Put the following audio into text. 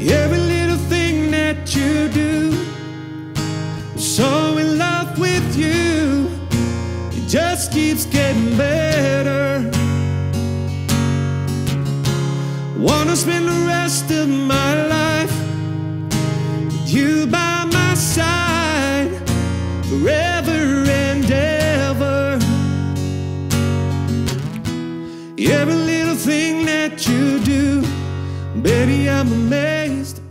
Every little thing that you do, so in love with you. It just keeps getting better. Wanna spend the rest of my life with you by my side forever and ever. Every little thing that you Baby, I'm amazed